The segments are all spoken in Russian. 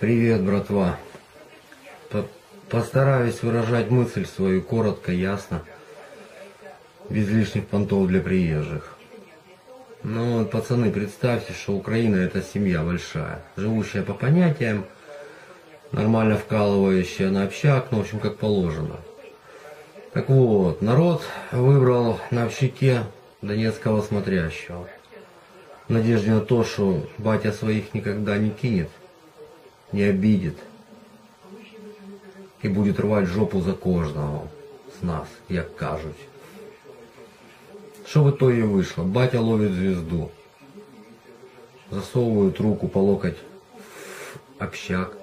Привет, братва. По- Постараюсь выражать мысль свою коротко, ясно, без лишних понтов для приезжих. Ну, пацаны, представьте, что Украина это семья большая, живущая по понятиям, нормально вкалывающая на общак, ну, в общем, как положено. Так вот, народ выбрал на общаке донецкого смотрящего. В надежде на то, что батя своих никогда не кинет, не обидит и будет рвать жопу за кожного з нас, як кажуть. Що в итоге вышло? Батя ловит звезду. Засовывают руку по локоть в общак.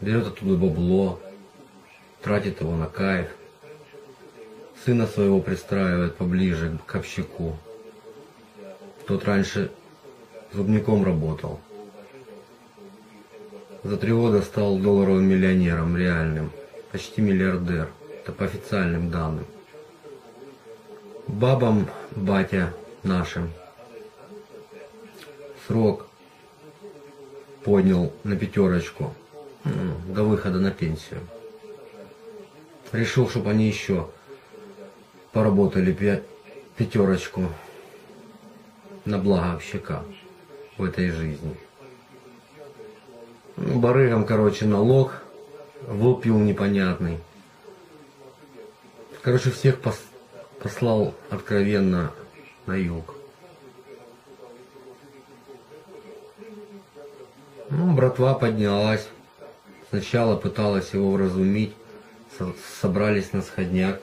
Берет оттуда бабло, тратит его на кайф. Сына своего пристраивает поближе к общаку. Тот раньше зубником работал. За три года стал долларовым миллионером, реальным. Почти миллиардер. Это по официальным данным. Бабам, батя нашим, срок поднял на пятерочку до выхода на пенсию. Решил, чтобы они еще поработали пя- пятерочку на благо общака в этой жизни. Ну, барыгам, короче, налог влупил непонятный. Короче, всех пос- послал откровенно на юг. Ну, братва поднялась. Сначала пыталась его вразумить. Со- собрались на сходняк.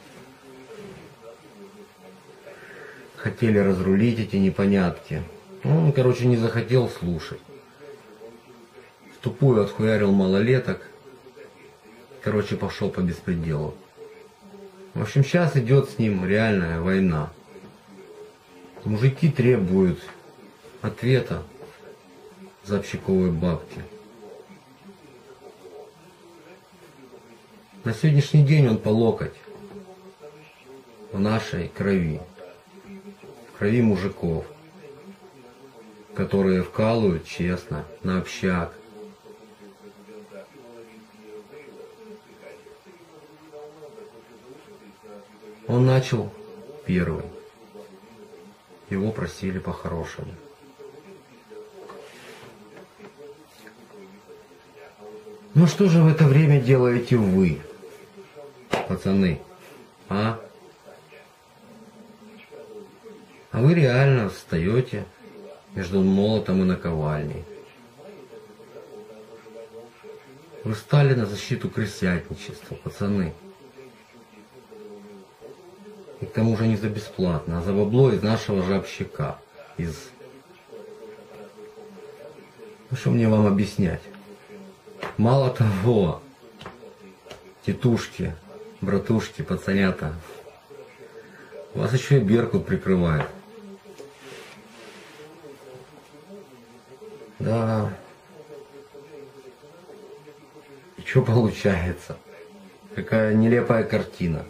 Хотели разрулить эти непонятки. Ну, он, короче, не захотел слушать. В тупую отхуярил малолеток. Короче, пошел по беспределу. В общем, сейчас идет с ним реальная война. Мужики требуют ответа за общаковые бабки. На сегодняшний день он по локоть в нашей крови. В крови мужиков, которые вкалывают честно на общак. Он начал первый. Его просили по-хорошему. Ну что же в это время делаете вы, пацаны? А? А вы реально встаете между молотом и наковальней. Вы стали на защиту крысятничества, пацаны. И к тому же не за бесплатно, а за бабло из нашего же общака. Из... Ну что мне вам объяснять? Мало того, тетушки, братушки, пацанята, вас еще и Беркут прикрывает. Да. И что получается? Какая нелепая картина.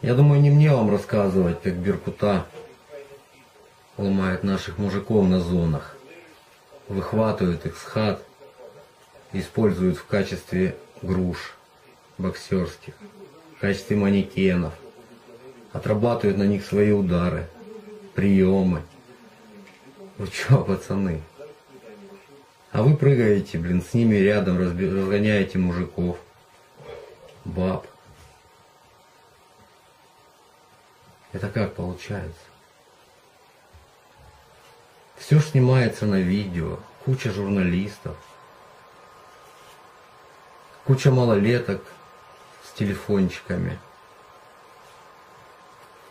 Я думаю, не мне вам рассказывать, как Беркута ломает наших мужиков на зонах, выхватывает их с хат, используют в качестве груш боксерских, в качестве манекенов, отрабатывают на них свои удары, приемы. Вы чё, пацаны? А вы прыгаете, блин, с ними рядом, разгоняете мужиков, баб. Это как получается? Все снимается на видео, куча журналистов, куча малолеток с телефончиками.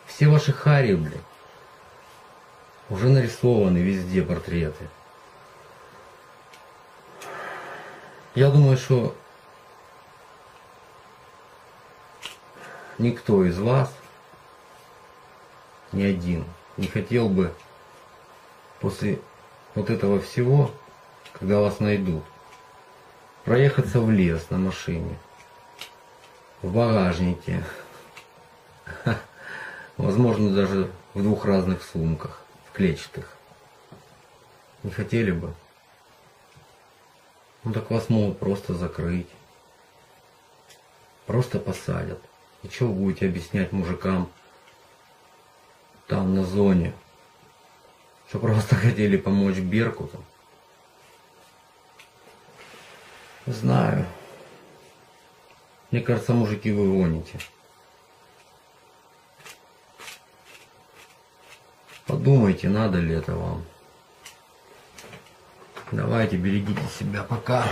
Все ваши хари, блин, уже нарисованы везде портреты. Я думаю, что никто из вас, ни один, не хотел бы после вот этого всего, когда вас найдут, проехаться в лес на машине, в багажнике, возможно даже в двух разных сумках, клетчатых, Не хотели бы? Ну так вас могут просто закрыть. Просто посадят. И что вы будете объяснять мужикам там на зоне? Что просто хотели помочь Беркуту? Знаю. Мне кажется, мужики вы гоните. Подумайте, надо ли это вам. Давайте, берегите себя пока.